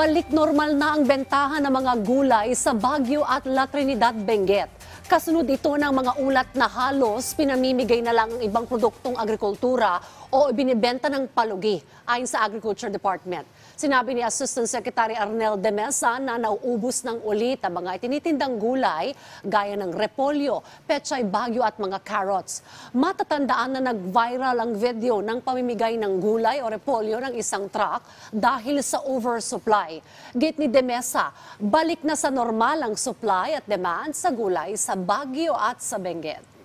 Balik normal na ang bentahan ng mga gulay sa Baguio at La Trinidad, Benguet. Kasunod ito ng mga ulat na halos pinamimigay na lang ang ibang produktong agrikultura o binibenta ng palugi ayon sa Agriculture Department. Sinabi ni Assistant Secretary Arnel de Mesa na nauubos ng ulit ang mga itinitindang gulay gaya ng repolyo, pechay bagyo at mga carrots. Matatandaan na nag-viral ang video ng pamimigay ng gulay o repolyo ng isang truck dahil sa oversupply. Gate ni de Mesa, balik na sa normal ang supply at demand sa gulay sa Baguio at sa Benguet.